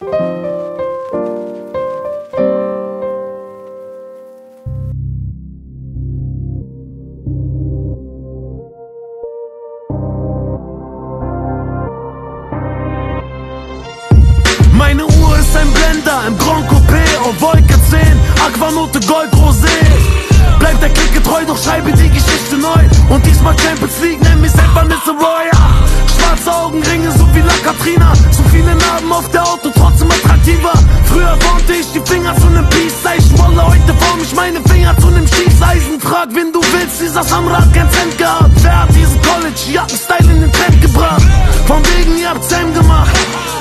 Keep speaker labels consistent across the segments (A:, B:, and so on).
A: Meine Uhr ist ein Blender im Grand Coupé auf Wolke 10, Aquanote Gold Rosé. Bleibt der Klick getreu, doch schreibe Katrina. So viele Narben auf der Auto, trotzdem attraktiver. Früher wohnte ich die Finger zu nem Peace-Zeichen. Wolle heute form ich meine Finger zu nem Schießeisen. Frag, wen du willst, dieser Samra hat kein Cent gehabt. Wer hat diesen College-Jacken-Style in den Trend gebracht? Von wegen, ihr habt's Sam gemacht.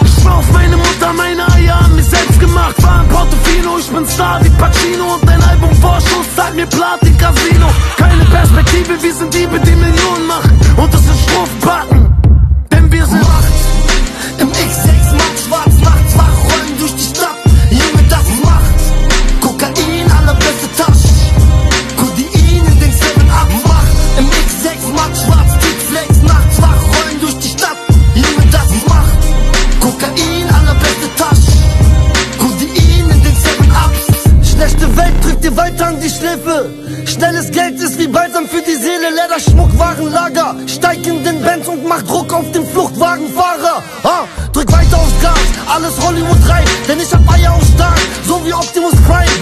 A: Ich schwör auf meine Mutter, meine Eier haben mich selbst gemacht. War in Portofino, ich bin Star wie Pacino. Und dein Albumvorschuss zahlt mir Platin
B: Welt drückt dir weiter an die Schläfe. Schnelles Geld ist wie Balsam für die Seele. Leder, Schmuck, Warenlager. Steig in den Benz und mach Druck auf den Fluchtwagenfahrer. Ah, drück weiter aufs Gas, alles Hollywood rein. Denn ich hab Eier und Stahl, so wie Optimus Prime.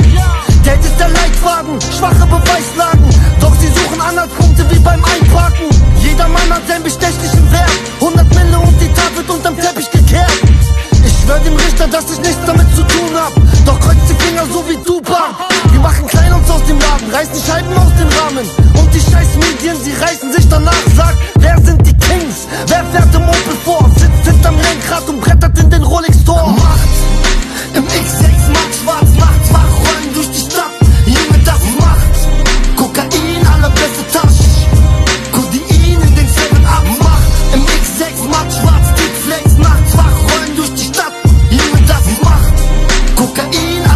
B: Geld ist der Leitfaden, schwache Beweislagen. Doch sie suchen Anhaltspunkte wie beim Einparken. Jeder Mann hat seinen bestechlichen Wert. 100 Mille und die Tat wird unterm Teppich gekehrt. Ich schwör dem Richter, dass ich nichts damit zu tun hab. Doch kreuz danach sagt, wer sind die Kings? Wer fährt im Opel vor? Sitzt hinterm Lenkrad und brettert in den Rolex Tor. Macht im X6 macht schwarz, macht wach, rollen durch die Stadt. Junge, das macht Kokain, allerbeste Tasche. Codein in den 7-Up. Macht im X6 macht schwarz, Dickflex, macht wach, rollen durch die Stadt. Junge, das macht Kokain,